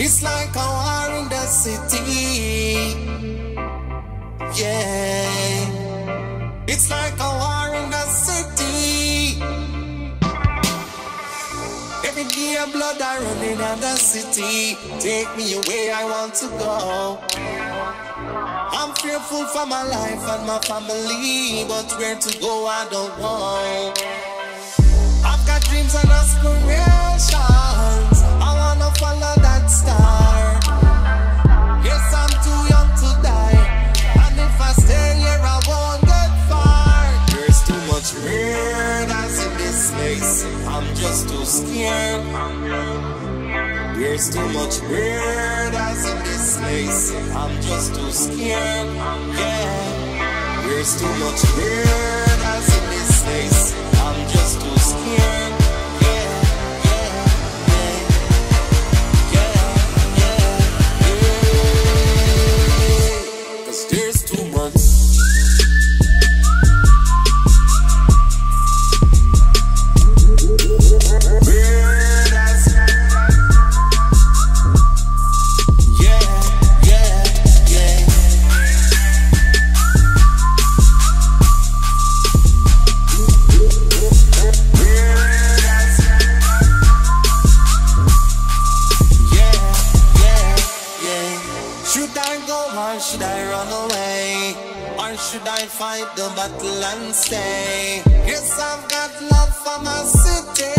It's like a war in the city. Yeah. It's like a war in the city. Every day blood are running in the city. Take me away, I want to go. I'm fearful for my life and my family, but where to go I don't know. Murders in this place. I'm just too scared. There's too much murders in this place. I'm just too scared. Yeah. There's too much murders should I fight the battle and stay? Yes, I've got love for my city.